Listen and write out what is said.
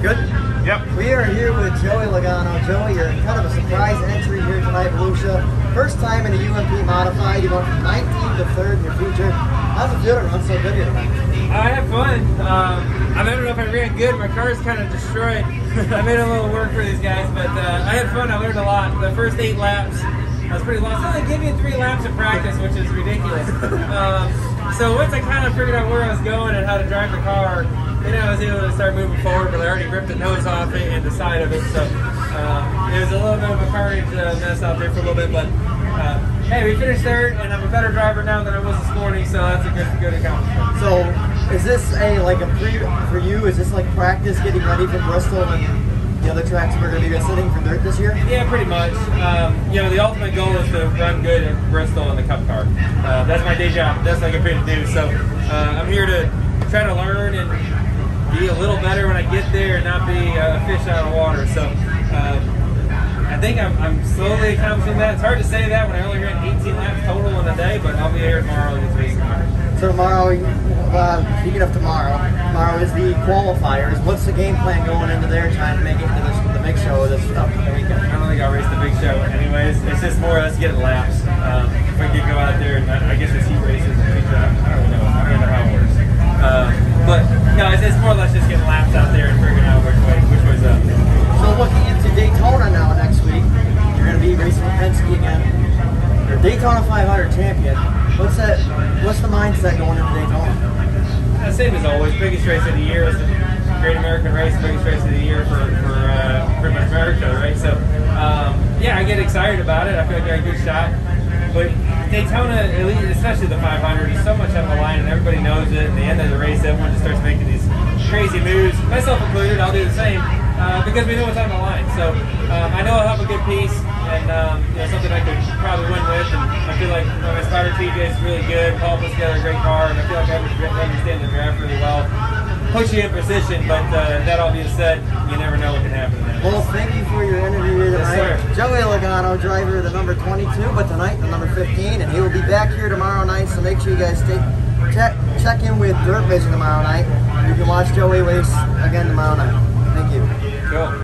Good? Yep. We are here with Joey Logano. Joey, you're kind of a surprise entry here tonight, Volusia. First time in a UMP modified. You went from 19th to 3rd in your feature. How's it feel to run so good here tonight? I had fun. Um, I don't know if I ran good. My car is kind of destroyed. I made a little work for these guys, but uh, I had fun. I learned a lot. The first eight laps, I was pretty lost. They only give you three laps of practice, which is ridiculous. Um, so once I kind of figured out where I was going and how to drive the car, then I was able to start moving forward. But I already ripped the nose off it and the side of it, so um, it was a little bit of a uh, mess out there for a little bit. But uh, hey, we finished third, and I'm a better driver now than I was this morning, so that's a good good accomplishment. So, is this a like a pre for you? Is this like practice getting ready for Bristol and the other tracks we're going to be sitting for dirt this year? Yeah, pretty much. Um, you know, the ultimate goal is to run good at Bristol in the Cup car. Uh, that's my day job. That's what I get paid to do. So uh, I'm here to try to learn and be a little better when I get there and not be a fish out of water. So um, I think I'm, I'm slowly accomplishing that. It's hard to say that when I only ran 18 laps total in a day, but I'll be here tomorrow this week. So tomorrow, uh, speaking of tomorrow, tomorrow is the qualifiers. What's the game plan going into there, trying to make it to this, the big show of this upcoming weekend? I don't think I'll race the big show anyways. It's just more let's get laps. Um, if I could go out there and I guess it's heat races and things like. I don't know. I don't know how it works. Um, but no, it's, it's more or less just getting laps out there and figuring out which way which way's up. So looking into Daytona now next week, you're going to be racing with Penske again. You're Daytona 500 champion. What's that? What's the mindset going into Daytona? Uh, same as always. Biggest race of the year is the Great American Race. Biggest race of the year for for uh, pretty much America, right? So um, yeah, I get excited about it. I feel like I got a good shot. But Daytona, least, especially the 500, is so much on the line, and everybody knows it. At the end of the race, everyone just starts making these crazy moves, myself included. I'll do the same uh, because we know what's on the line. So um, I know I'll have a good piece and um, you know something I could probably win with. And I feel like you know, my spotter TJ is really good. Paul puts together a great car, and I feel like I understand the draft really well. Push you in position, but uh, that all being said, you never know what can happen. Well, thank you for your interview here tonight. Yes, Joey Logano, driver of the number 22, but tonight the number 15, and he will be back here tomorrow night. So make sure you guys stay check check in with Dirt Vision tomorrow night. You can watch Joey race again tomorrow night. Thank you. Cool.